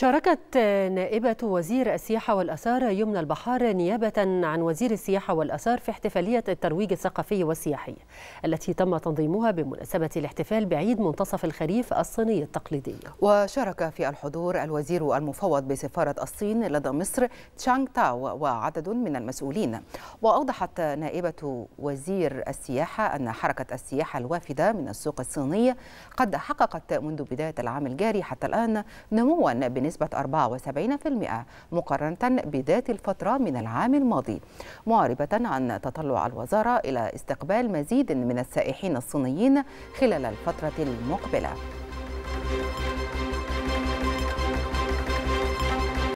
شاركت نائبة وزير السياحة والأثار يمنى البحار نيابة عن وزير السياحة والأثار في احتفالية الترويج الثقافي والسياحي التي تم تنظيمها بمناسبة الاحتفال بعيد منتصف الخريف الصيني التقليدي. وشارك في الحضور الوزير المفوض بسفارة الصين لدى مصر تشانغ تاو وعدد من المسؤولين. وأوضحت نائبة وزير السياحة أن حركة السياحة الوافدة من السوق الصيني قد حققت منذ بداية العام الجاري حتى الآن نموا بنسبة 74% مقارنة بذات الفترة من العام الماضي معربة عن تطلع الوزارة إلى استقبال مزيد من السائحين الصينيين خلال الفترة المقبلة.